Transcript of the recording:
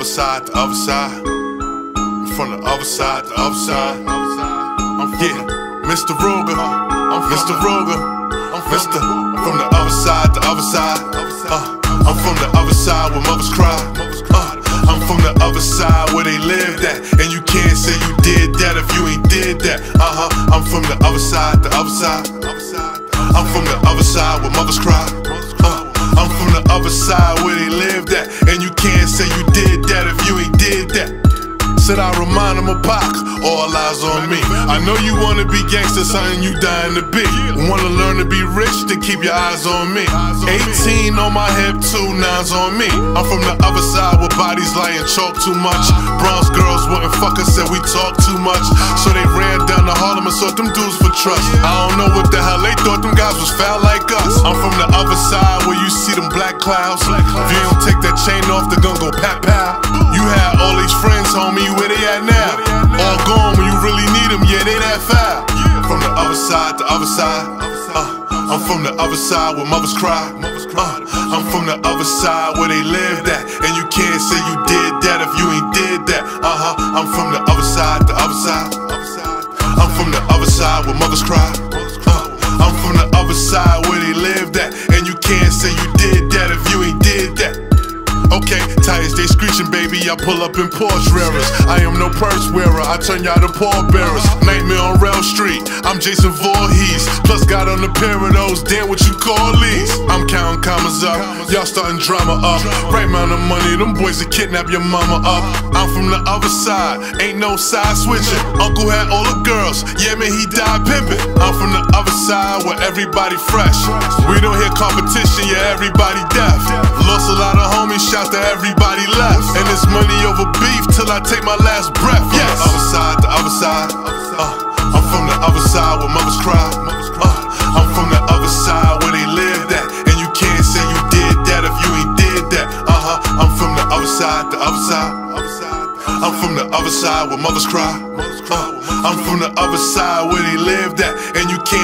other side, the other side. I'm from the other side, the other side. I'm yeah, Mr. Ruger. I'm Mr. Ruger. I'm Mr. From the other side, the other side. Uh, I'm from the other side where mothers cry. Uh, I'm from the other side where they lived at. And you can't say you did that if you ain't did that. Uh huh. I'm from the other side, the other side. I'm from the other side where mothers cry. Said I remind them of Pac, all eyes on me. I know you wanna be gangster, something you dying to be. Wanna learn to be rich, then keep your eyes on me. 18 on my hip, two nines on me. I'm from the other side where bodies lying chalk too much. Bronx girls wouldn't fuck us, said we talk too much. So they ran down to Harlem and sought them dudes for trust. I don't know what the hell they thought them guys was foul like us. I'm from the other side where you see them black clouds. If you don't take that chain off, they gon' go pat pat. You had all these friends, homie, where they at now? All gone when you really need them, yeah, they that foul. From the other side, the other side. Uh, I'm from the other side where mothers cry. Uh, I'm from the other side where they lived at. And you can't say you did that if you ain't did that. Uh huh. I'm from the other side, the other side. I'm from the other side where mothers cry. Uh, I'm from the other side where they lived at. And you can't say you did Okay, tires they screeching, baby. I pull up in Porsche Rares. I am no purse wearer. I turn y'all to pallbearers. Nightmare on Rell Street. I'm Jason Voorhees. Plus got on a pair of those. Damn, what you call these? I'm counting commas up. Y'all starting drama up. Right amount of money. Them boys will kidnap your mama up. I'm from the other side. Ain't no side switching. Uncle had all the girls. Where everybody fresh. We don't hear competition. Yeah, everybody deaf. Lost a lot of homies. Shout to everybody left. And it's money over beef till I take my last breath. Yes. The other side, the other side. Uh, I'm from the other side where mothers cry. Uh, I'm from the other side where they lived at. And you can't say you did that if you ain't did that. Uh huh. I'm from the other side, the other side. I'm from the other side where mothers cry. Uh, I'm from the other side where they lived at. And you can't